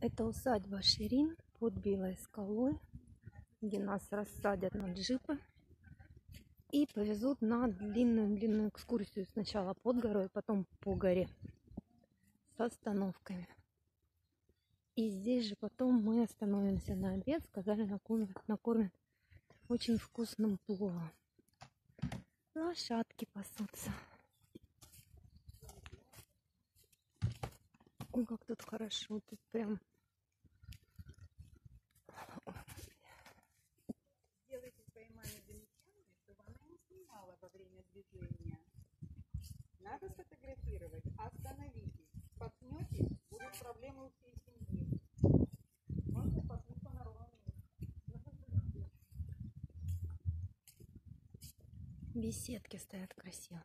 Это усадьба Ширин под Белой скалой, где нас рассадят на джипы и повезут на длинную-длинную экскурсию. Сначала под горой, потом по горе с остановками. И здесь же потом мы остановимся на обед. Сказали, накормят, накормят очень вкусным пловом. Лошадки пасутся. Ой, как тут хорошо. Тут прям Сделайте своей маме замечание, чтобы она не снимала во время движения. Надо сфотографировать. Остановитесь. Споткнетесь, будут проблемы у всей семьи. Можно споткнуться на ровном месте. беседки стоят красивые.